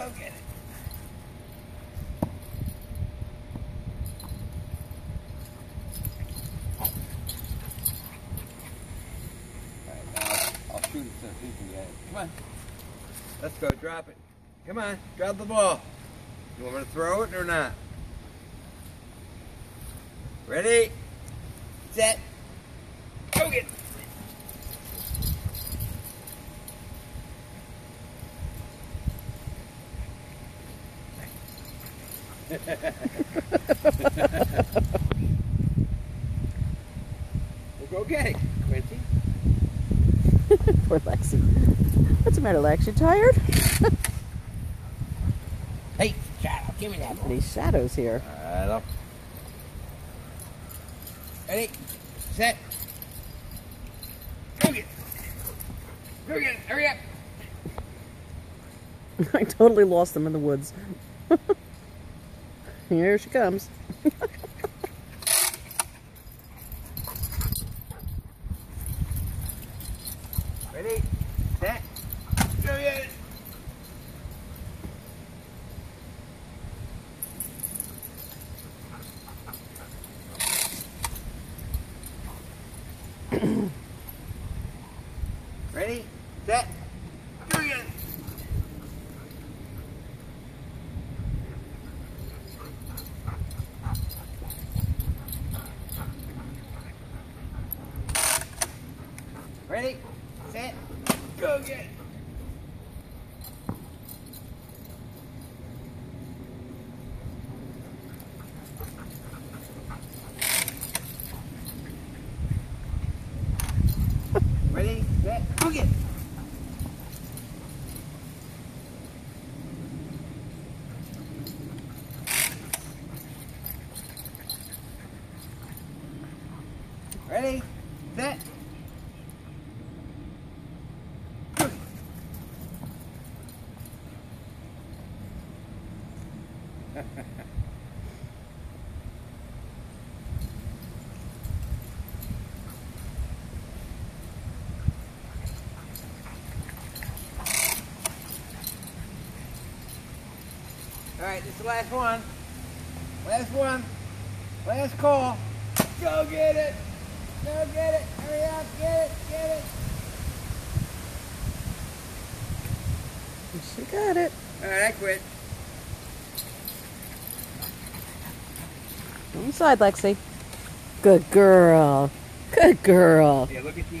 Go get it. Come on. Let's go. Drop it. Come on. Drop the ball. You want me to throw it or not? Ready? Set. Go get it. Well, go get it, Quincy. Poor Lexi. What's the matter, Lex? You tired? Hey, Shadow, give me that ball. These shadows here. Up. Ready, set, go get it. Go get it, hurry up. I totally lost them in the woods. Here she comes. Ready, set, go it. Ready, set, go get it. Ready, set, go get it. Ready, set, go get. Ready, set, All right, this is the last one. Last one. Last call. Go get it. Go get it. Hurry up. Get it. Get it. She got it. All right, I quit. Inside, Lexi. Good girl. Good girl. Yeah, look at these.